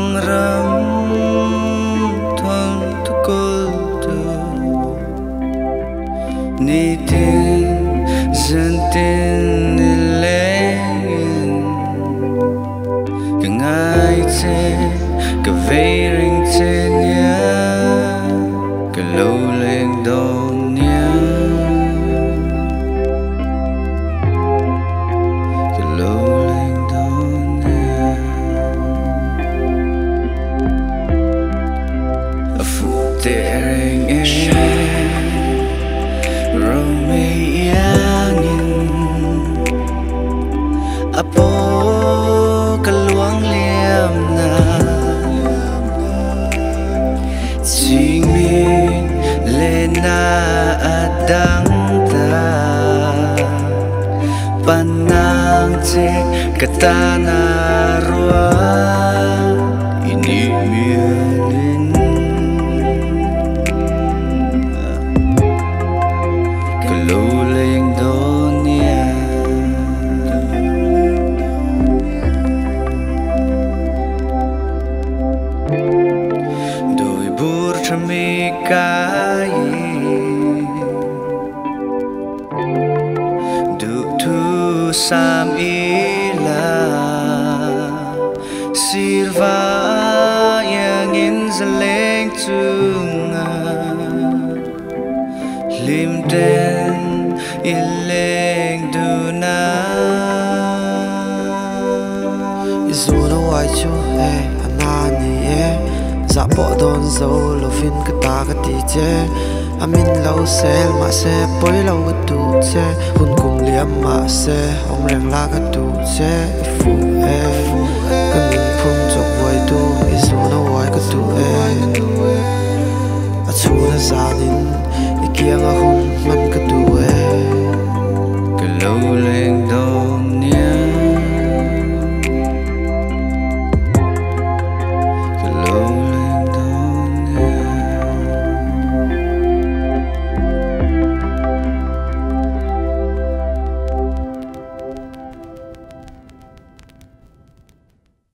sang ram thong tu kul tu ni tin dân tin ni lên cái ngai che cái vây ring che Putih ingin Rumi angin Apo keluang liam na Jingmin lena adang ta Panang cek ketana ruang mi cái Du tu sam ila Sirva yang in zeleng tunga Lim den ileng du na. Izuna wai chu he anani e Dạ po don zo lo fin ka ta cái tí chê. Amin lo sel ma se poi lo tu che Hun kum liam ma se Ông rèn la ka tu che fu e ka min phum chọc voi tu Izuna wai ka tu e A chu na zanin Ikiang i kia nga hun